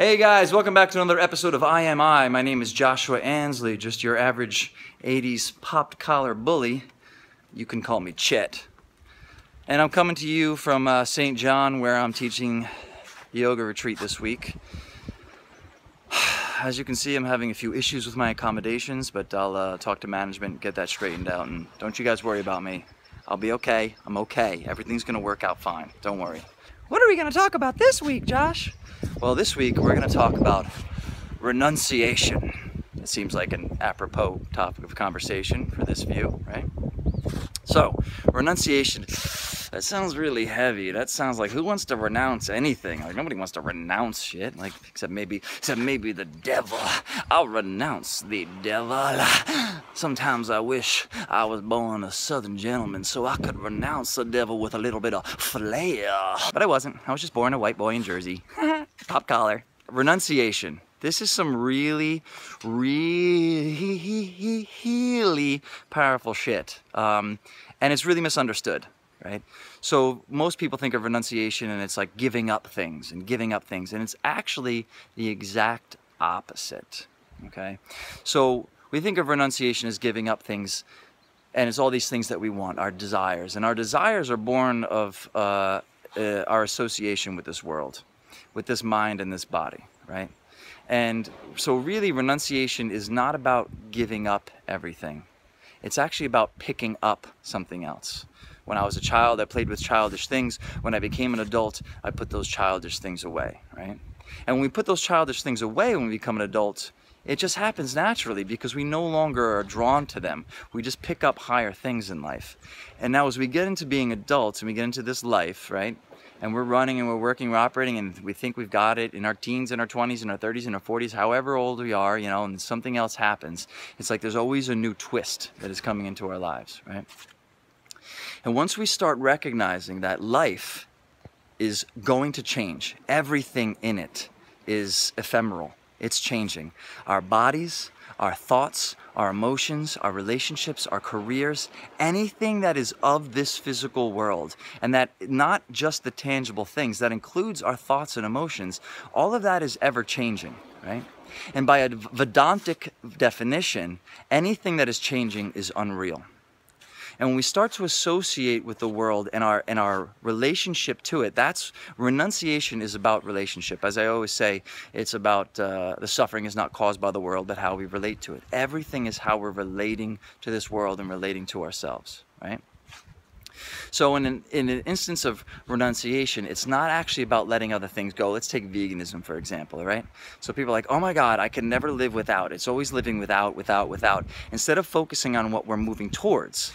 Hey guys, welcome back to another episode of I Am I. My name is Joshua Ansley, just your average 80s popped collar bully. You can call me Chet. And I'm coming to you from uh, St. John, where I'm teaching yoga retreat this week. As you can see, I'm having a few issues with my accommodations, but I'll uh, talk to management, get that straightened out, and don't you guys worry about me. I'll be okay. I'm okay. Everything's gonna work out fine. Don't worry. What are we gonna talk about this week, Josh? Well, this week we're going to talk about renunciation. It seems like an apropos topic of conversation for this view, right? So, renunciation, that sounds really heavy. That sounds like who wants to renounce anything? Like nobody wants to renounce shit, like except maybe except maybe the devil. I'll renounce the devil. Sometimes I wish I was born a southern gentleman so I could renounce the devil with a little bit of flair. But I wasn't. I was just born a white boy in Jersey. Pop collar. Renunciation. This is some really, really powerful shit. Um, and it's really misunderstood, right? So most people think of renunciation and it's like giving up things and giving up things. And it's actually the exact opposite, okay? So we think of renunciation as giving up things and it's all these things that we want, our desires. And our desires are born of uh, uh, our association with this world, with this mind and this body, right? And so really renunciation is not about giving up everything. It's actually about picking up something else. When I was a child, I played with childish things. When I became an adult, I put those childish things away, right? And when we put those childish things away when we become an adult, it just happens naturally because we no longer are drawn to them. We just pick up higher things in life. And now as we get into being adults and we get into this life, right? And we're running and we're working, we're operating, and we think we've got it in our teens, in our 20s, in our 30s, in our 40s, however old we are, you know, and something else happens. It's like there's always a new twist that is coming into our lives, right? And once we start recognizing that life is going to change, everything in it is ephemeral it's changing. Our bodies, our thoughts, our emotions, our relationships, our careers, anything that is of this physical world, and that not just the tangible things, that includes our thoughts and emotions, all of that is ever changing, right? And by a Vedantic definition, anything that is changing is unreal. And when we start to associate with the world and our and our relationship to it, that's renunciation is about relationship. As I always say, it's about uh, the suffering is not caused by the world, but how we relate to it. Everything is how we're relating to this world and relating to ourselves, right? So in an, in an instance of renunciation, it's not actually about letting other things go. Let's take veganism, for example, right? So people are like, oh my God, I can never live without. It's always living without, without, without. Instead of focusing on what we're moving towards,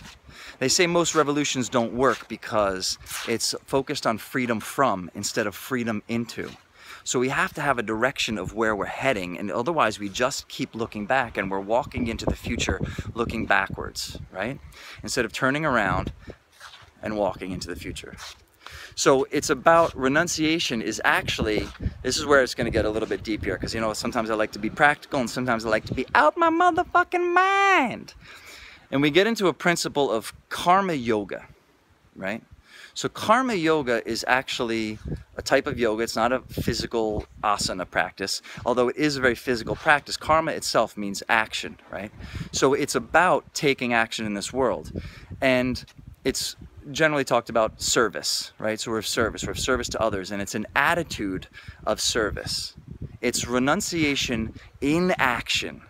they say most revolutions don't work because it's focused on freedom from instead of freedom into. So we have to have a direction of where we're heading, and otherwise we just keep looking back and we're walking into the future looking backwards, right? Instead of turning around and walking into the future. So it's about renunciation is actually, this is where it's going to get a little bit deep here because you know sometimes I like to be practical and sometimes I like to be out my motherfucking mind. And we get into a principle of karma yoga, right? So karma yoga is actually a type of yoga. It's not a physical asana practice, although it is a very physical practice. Karma itself means action, right? So it's about taking action in this world. And it's generally talked about service, right? So we're of service, we're of service to others, and it's an attitude of service. It's renunciation in action.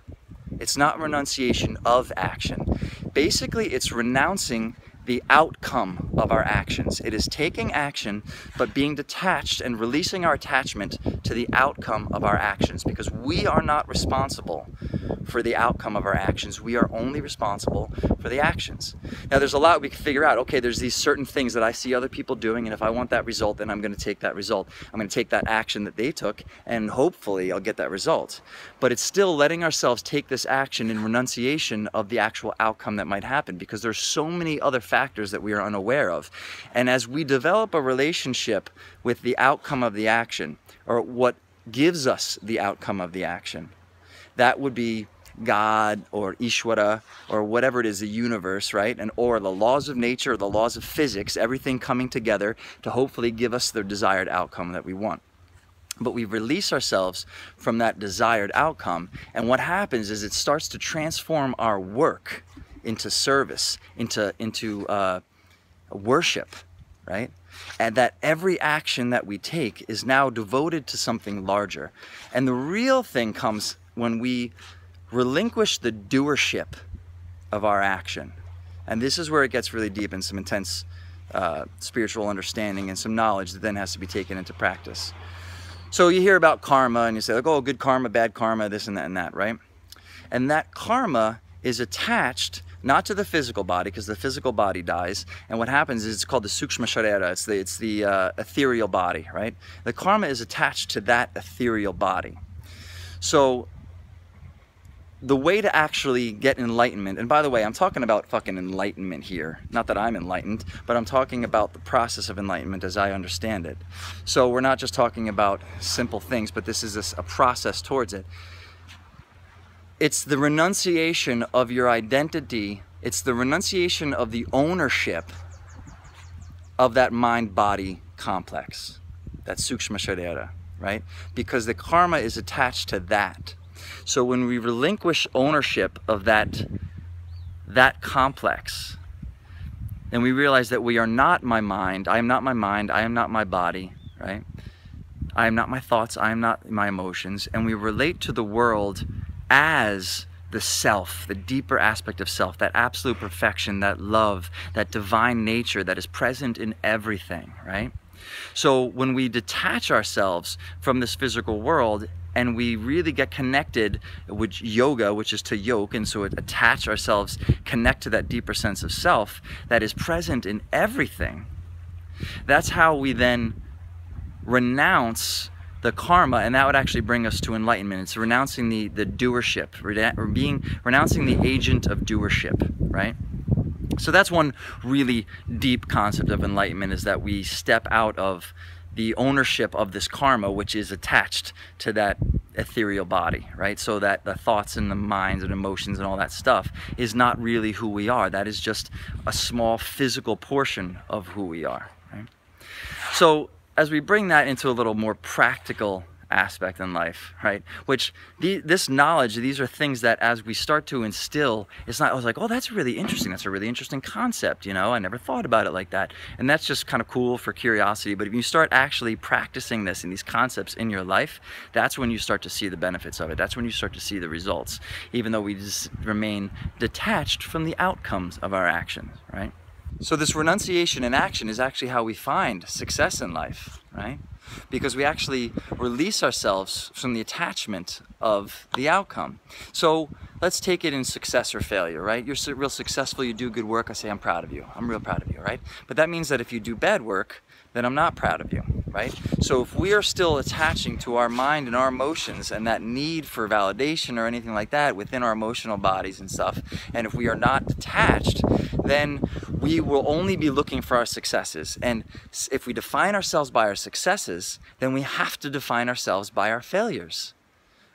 It's not renunciation of action. Basically, it's renouncing the outcome of our actions. It is taking action, but being detached and releasing our attachment to the outcome of our actions because we are not responsible for the outcome of our actions. We are only responsible for the actions. Now, there's a lot we can figure out. Okay, there's these certain things that I see other people doing, and if I want that result, then I'm going to take that result. I'm going to take that action that they took, and hopefully I'll get that result. But it's still letting ourselves take this action in renunciation of the actual outcome that might happen because there's so many other factors that we are unaware of. And as we develop a relationship with the outcome of the action, or what gives us the outcome of the action, that would be God or Ishwara or whatever it is, the universe, right? And or the laws of nature, the laws of physics, everything coming together to hopefully give us the desired outcome that we want. but we release ourselves from that desired outcome. And what happens is it starts to transform our work into service, into, into uh, worship, right? And that every action that we take is now devoted to something larger. And the real thing comes when we relinquish the doership of our action. And this is where it gets really deep and some intense uh, spiritual understanding and some knowledge that then has to be taken into practice. So you hear about karma and you say like, oh, good karma, bad karma, this and that and that, right? And that karma is attached not to the physical body because the physical body dies. And what happens is it's called the sukshma sharira. It's the, it's the uh, ethereal body, right? The karma is attached to that ethereal body. So the way to actually get enlightenment, and by the way, I'm talking about fucking enlightenment here. Not that I'm enlightened, but I'm talking about the process of enlightenment as I understand it. So we're not just talking about simple things, but this is a, a process towards it. It's the renunciation of your identity, it's the renunciation of the ownership of that mind body complex, that sukshma sharira, right? Because the karma is attached to that. So when we relinquish ownership of that, that complex, then we realize that we are not my mind, I am not my mind, I am not my body, right? I am not my thoughts, I am not my emotions, and we relate to the world as the self, the deeper aspect of self, that absolute perfection, that love, that divine nature that is present in everything, right? So when we detach ourselves from this physical world and we really get connected with yoga, which is to yoke, and so attach ourselves, connect to that deeper sense of self that is present in everything. That's how we then renounce the karma, and that would actually bring us to enlightenment. It's renouncing the, the doership, being renouncing the agent of doership, right? So that's one really deep concept of enlightenment is that we step out of the ownership of this karma, which is attached to that ethereal body, right? So that the thoughts and the minds and emotions and all that stuff is not really who we are. That is just a small physical portion of who we are, right? So as we bring that into a little more practical aspect in life, right? Which the, this knowledge, these are things that as we start to instill, it's not, I was like, oh, that's really interesting. That's a really interesting concept, you know? I never thought about it like that. And that's just kind of cool for curiosity. But if you start actually practicing this and these concepts in your life, that's when you start to see the benefits of it. That's when you start to see the results, even though we just remain detached from the outcomes of our actions, right? So this renunciation in action is actually how we find success in life, right? because we actually release ourselves from the attachment of the outcome. So let's take it in success or failure, right? You're real successful, you do good work, I say, I'm proud of you. I'm real proud of you, right? But that means that if you do bad work, then I'm not proud of you, right? So if we are still attaching to our mind and our emotions and that need for validation or anything like that within our emotional bodies and stuff, and if we are not detached, then we will only be looking for our successes. And if we define ourselves by our successes, then we have to define ourselves by our failures,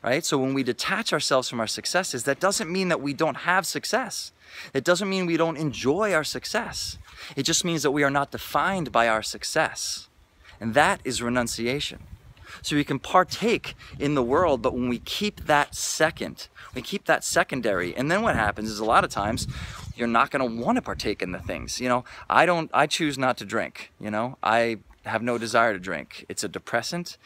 right? So when we detach ourselves from our successes, that doesn't mean that we don't have success. It doesn't mean we don't enjoy our success. It just means that we are not defined by our success. And that is renunciation. So we can partake in the world, but when we keep that second, we keep that secondary. And then what happens is a lot of times you're not going to want to partake in the things. You know, I don't, I choose not to drink. You know, I have no desire to drink. It's a depressant.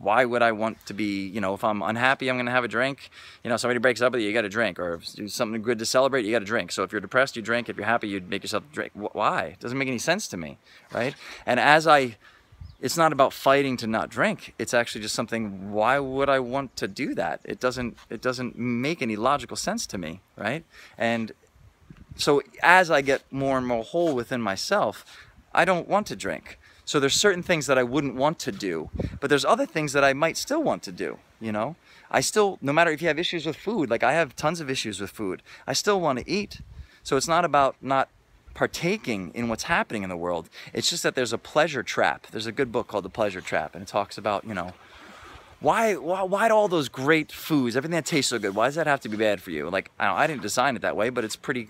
Why would I want to be, you know, if I'm unhappy, I'm going to have a drink. You know, somebody breaks up with you, you got to drink. Or something good to celebrate, you got to drink. So if you're depressed, you drink. If you're happy, you make yourself drink. Why? It doesn't make any sense to me, right? And as I, it's not about fighting to not drink. It's actually just something, why would I want to do that? It doesn't, it doesn't make any logical sense to me, right? And so as I get more and more whole within myself, I don't want to drink. So there's certain things that I wouldn't want to do, but there's other things that I might still want to do, you know? I still, no matter if you have issues with food, like I have tons of issues with food, I still want to eat. So it's not about not partaking in what's happening in the world. It's just that there's a pleasure trap. There's a good book called The Pleasure Trap, and it talks about, you know, why, why, why do all those great foods, everything that tastes so good, why does that have to be bad for you? Like, I, I didn't design it that way, but it's pretty,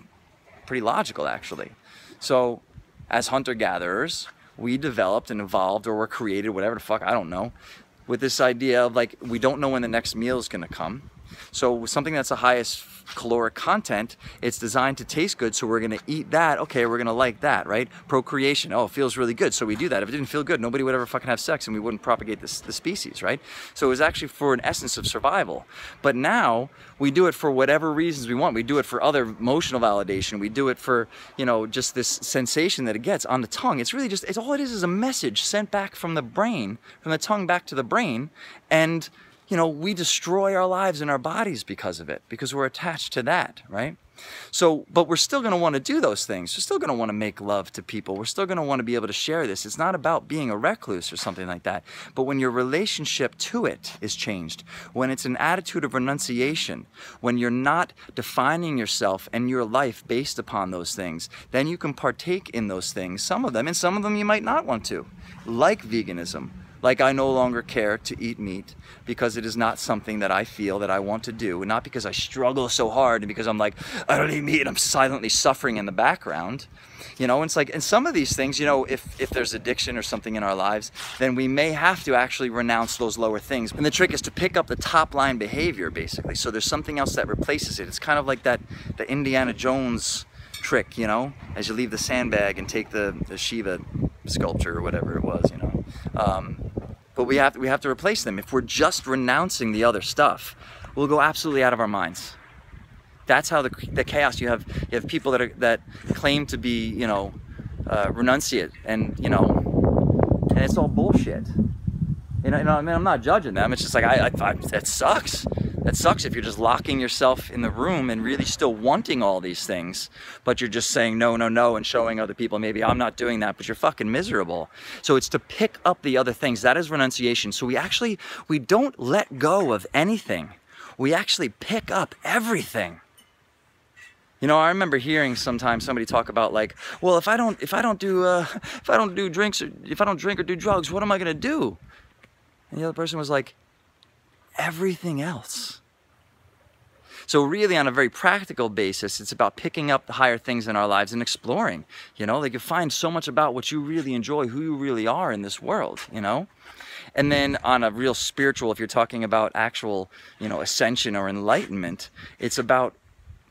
pretty logical actually. So as hunter-gatherers, we developed and evolved or were created, whatever the fuck, I don't know, with this idea of like we don't know when the next meal is to come. So with something that's the highest caloric content, it's designed to taste good, so we're gonna eat that. Okay, we're gonna like that, right? Procreation, oh, it feels really good, so we do that. If it didn't feel good, nobody would ever fucking have sex and we wouldn't propagate this, the species, right? So it was actually for an essence of survival. But now we do it for whatever reasons we want. We do it for other emotional validation. We do it for, you know, just this sensation that it gets on the tongue. It's really just, it's all it is is a message sent back from the brain, from the tongue back to the brain. And you know, we destroy our lives and our bodies because of it, because we're attached to that, right? So, but we're still going to want to do those things. We're still going to want to make love to people. We're still going to want to be able to share this. It's not about being a recluse or something like that. But when your relationship to it is changed, when it's an attitude of renunciation, when you're not defining yourself and your life based upon those things, then you can partake in those things, some of them, and some of them you might not want to, like veganism like I no longer care to eat meat because it is not something that I feel that I want to do. And not because I struggle so hard and because I'm like, I don't eat meat, I'm silently suffering in the background. You know, and it's like, and some of these things, you know, if, if there's addiction or something in our lives, then we may have to actually renounce those lower things. And the trick is to pick up the top line behavior, basically. So there's something else that replaces it. It's kind of like that, the Indiana Jones trick, you know, as you leave the sandbag and take the, the Shiva sculpture or whatever it was, you know. Um, but we have, to, we have to replace them. If we're just renouncing the other stuff, we'll go absolutely out of our minds. That's how the, the chaos, you have, you have people that, are, that claim to be, you know, uh, renunciate and, you know, and it's all bullshit. You know, you know, I mean, I'm not judging them. It's just like, I, I, I that sucks. That sucks if you're just locking yourself in the room and really still wanting all these things, but you're just saying no, no, no, and showing other people maybe I'm not doing that, but you're fucking miserable. So it's to pick up the other things. That is renunciation. So we actually, we don't let go of anything. We actually pick up everything. You know, I remember hearing sometimes somebody talk about like, well, if I don't, if I don't do, uh, if I don't do drinks, or if I don't drink or do drugs, what am I gonna do? And the other person was like, everything else. So really on a very practical basis, it's about picking up the higher things in our lives and exploring, you know, like you find so much about what you really enjoy, who you really are in this world, you know? And then on a real spiritual, if you're talking about actual, you know, ascension or enlightenment, it's about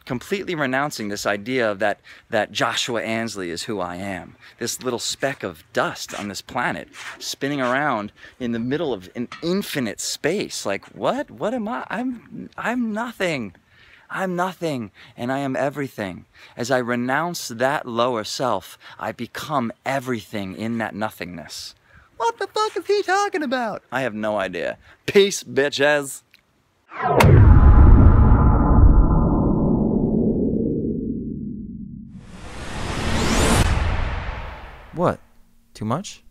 completely renouncing this idea of that, that Joshua Ansley is who I am. This little speck of dust on this planet spinning around in the middle of an infinite space. Like, what? What am I? I'm, I'm nothing. I'm nothing and I am everything. As I renounce that lower self, I become everything in that nothingness. What the fuck is he talking about? I have no idea. Peace, bitches. What? Too much?